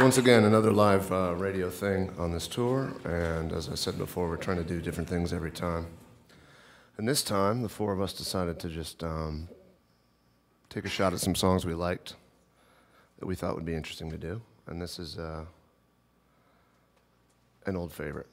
once again, another live uh, radio thing on this tour, and as I said before, we're trying to do different things every time. And this time, the four of us decided to just um, take a shot at some songs we liked that we thought would be interesting to do, and this is uh, an old favorite.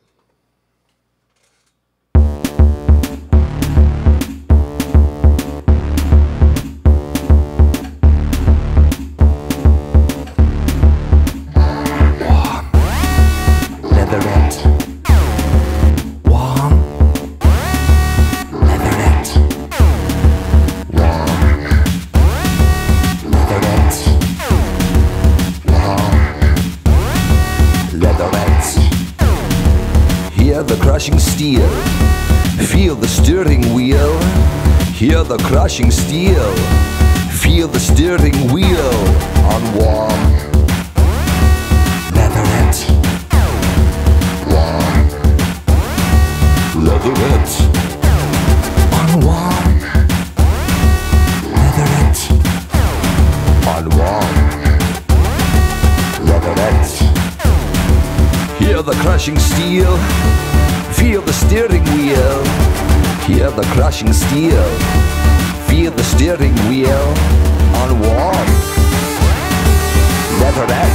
Leatherette. Hear the crushing steel. Feel the steering wheel. Hear the crushing steel. Feel the steering wheel on warm. On warm. Leatherette on warm. Leatherette. Hear the crashing steel. Feel the steering wheel. Hear the crashing steel. Feel the steering wheel on warm. Leatherette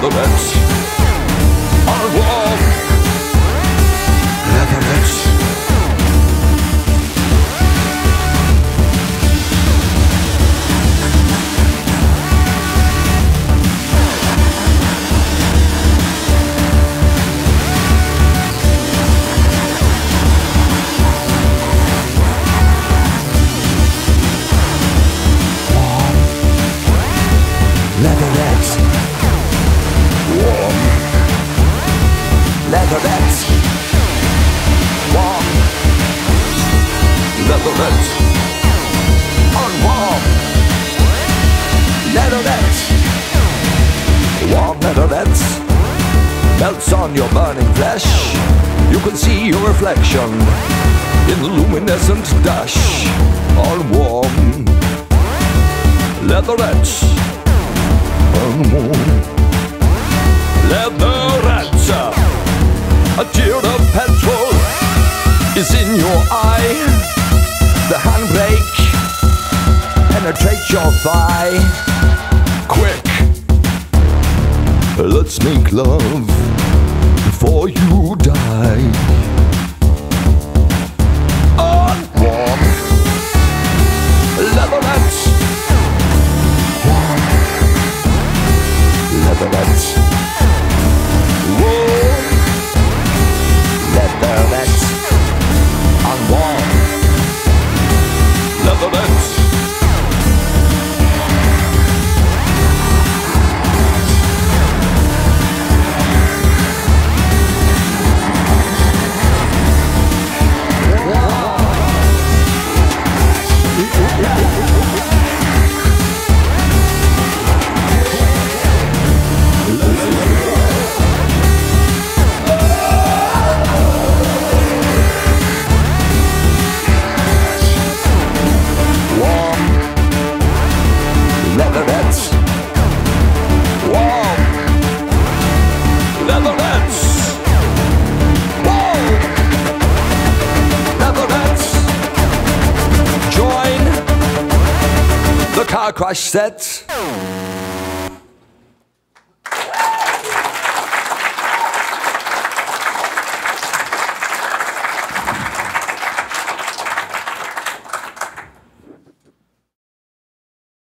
Leatherettes on on your burning flesh. You can see your reflection in the luminescent dash. On warm. Leatherettes Leatherettes uh, A tear of petrol is in your eye The handbrake penetrates your thigh Quick Let's make love Leatherettes. Car crash set.